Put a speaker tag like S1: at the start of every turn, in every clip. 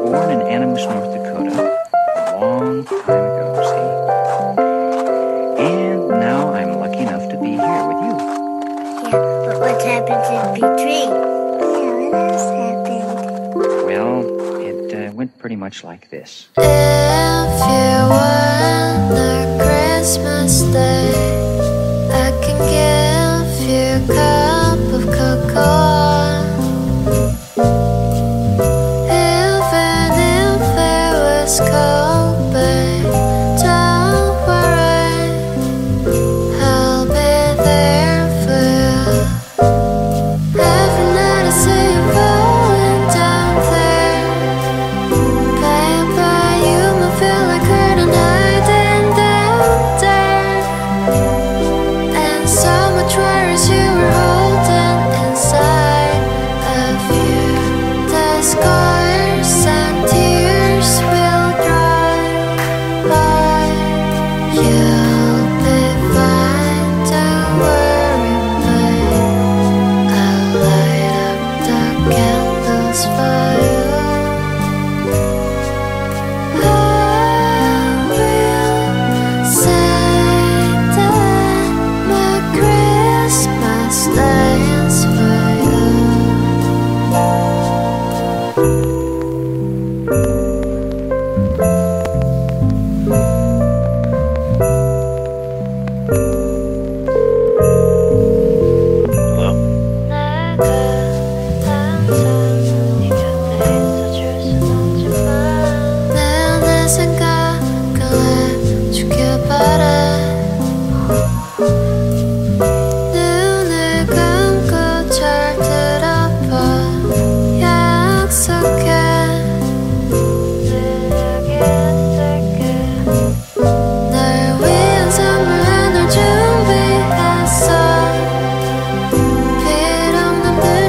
S1: Spruce, North Dakota, a long time ago, see? And now I'm lucky enough to be here with you.
S2: Yeah, but what happened in between? Yeah, what else happened?
S1: Well, it uh, went pretty much like this.
S3: If you want a Christmas day, I can give you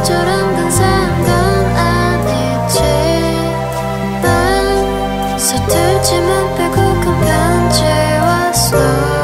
S3: 말처럼 근 상관 아니지. 반 서툴지만 빼곡한 편지 왔어